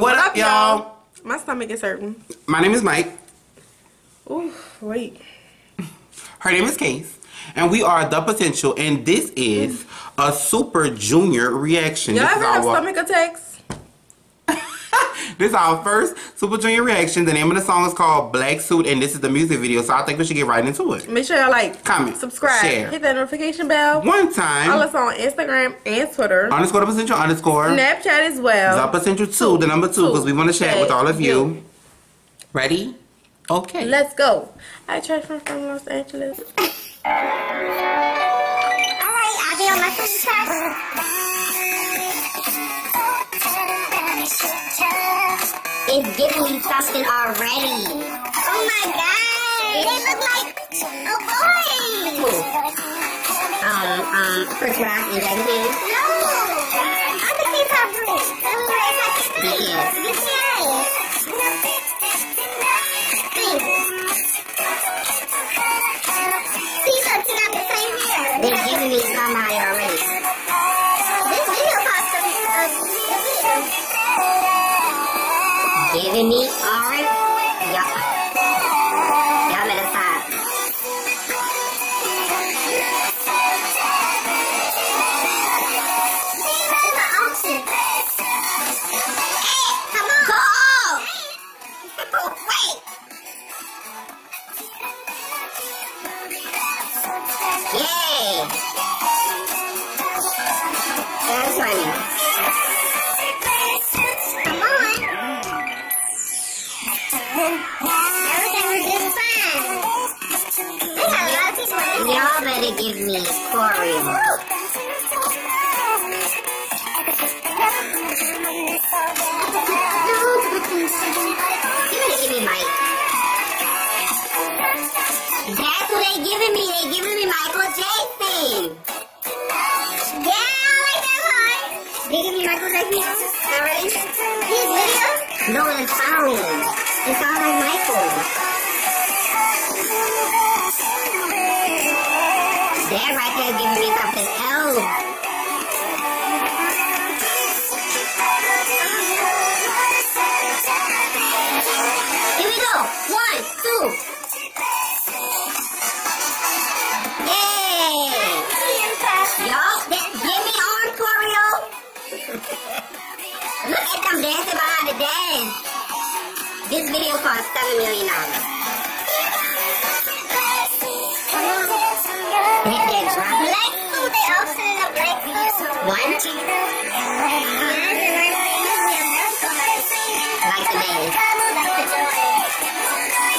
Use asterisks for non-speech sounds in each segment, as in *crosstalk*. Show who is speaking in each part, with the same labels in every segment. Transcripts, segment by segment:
Speaker 1: What, up, y'all?
Speaker 2: My stomach is hurting.
Speaker 1: My name is Mike.
Speaker 2: Ooh, wait.
Speaker 1: Her name is Kayce. And we are The Potential. And this is a Super Junior reaction.
Speaker 2: Y'all ever have stomach attacks?
Speaker 1: This is our first Super Junior reaction. The name of the song is called Black Suit, and this is the music video. So I think we should get right into it.
Speaker 2: Make sure y'all like,
Speaker 1: Comment,
Speaker 2: subscribe,
Speaker 1: share.
Speaker 2: hit that notification bell.
Speaker 1: One time.
Speaker 2: Follow
Speaker 1: time,
Speaker 2: us on Instagram and Twitter.
Speaker 1: underscore The Potential underscore
Speaker 2: Snapchat as well.
Speaker 1: The
Speaker 2: well.
Speaker 1: Potential 2, the number 2, because we want to share it with all of you.
Speaker 2: You.
Speaker 1: Ready? Okay.
Speaker 2: Let's go. I transferred from Los Angeles.
Speaker 3: Alright, I'll be on my first It's giving me something already. Oh my god! They look like a boy! Um, um, Chris Rock and Jackie Chan? No! I'm the K-pop. BTS. See, look, you got the same hair. They're giving me somebody already. Giving me already. Y'all better give me choreo. You better give me Mike. That's what they giving me. They giving me Michael Jackson. Yeah, I like that part. They giving me Michael Jackson already. His video? No, the sound. It sounds like Michael. Video cost seven million they. Like the dance.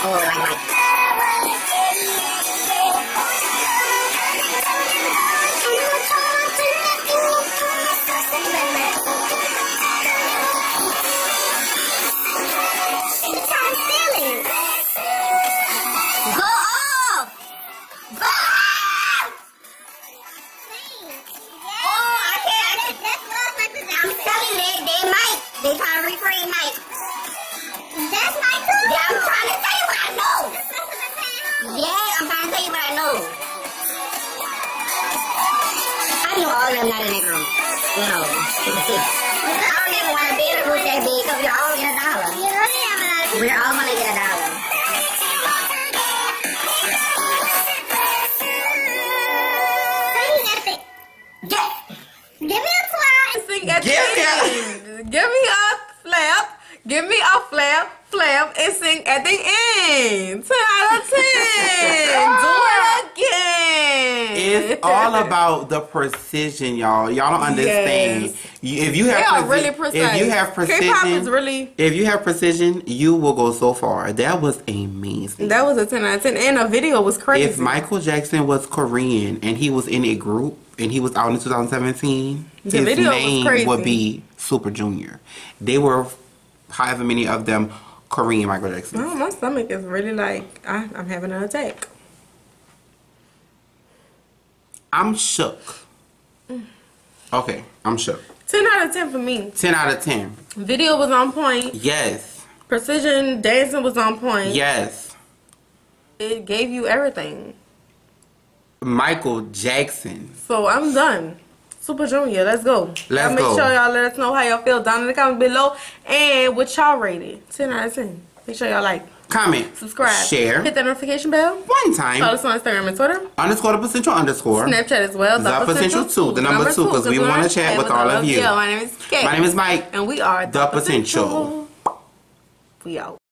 Speaker 3: Oh, like, like. They trying to refrain Mike. That's my too. Yeah, I'm trying to tell you what I know. Yeah, I'm trying to tell you what I know. I know all of them not in that room. No. *laughs* I don't even want to be in a group that big because we're all get a dollar. We're all going to get a dollar. Give me a
Speaker 2: flap. Give me a flap, flap, and sing at the end. 10 out of 10. *laughs* Do it again.
Speaker 1: It's all *laughs* about the precision, y'all. Y'all don't understand.
Speaker 2: Yes.
Speaker 1: If you have
Speaker 2: They are
Speaker 1: preci-
Speaker 2: really precise.
Speaker 1: if you have precision,
Speaker 2: is really-
Speaker 1: if you have precision, you will go so far. That was amazing.
Speaker 2: That was a 10 out of 10. And the video was crazy.
Speaker 1: if Michael Jackson was Korean and he was in a group and he was out in 2017,
Speaker 2: The
Speaker 1: his name would be Super Junior. They were however many of them Korean Michael Jackson.
Speaker 2: Oh, my stomach is really like, I, I'm having an attack.
Speaker 1: I'm shook. Okay, I'm shook.
Speaker 2: 10 out of 10 for me.
Speaker 1: 10 out of 10.
Speaker 2: Video was on point.
Speaker 1: Yes.
Speaker 2: Precision dancing was on point.
Speaker 1: Yes.
Speaker 2: It gave you everything.
Speaker 1: Michael Jackson.
Speaker 2: So I'm done. Super Junior. Let's go.
Speaker 1: Let's
Speaker 2: make
Speaker 1: go.
Speaker 2: sure y'all let us know how y'all feel down in the comments below. And what y'all rated. 10 out of 10. Make sure y'all like,
Speaker 1: Comment.
Speaker 2: subscribe,
Speaker 1: Share.
Speaker 2: hit that notification bell.
Speaker 1: One time.
Speaker 2: Follow us on Instagram and Twitter.
Speaker 1: Underscore the potential underscore.
Speaker 2: Snapchat as well.
Speaker 1: The potential two, the number two because we wanna chat with all of you.
Speaker 2: My name is Kayce.
Speaker 1: My name is Mike.
Speaker 2: And we are
Speaker 1: The Potential.
Speaker 2: We out.